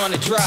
on the drop.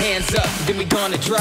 Hands up, then we gonna drop.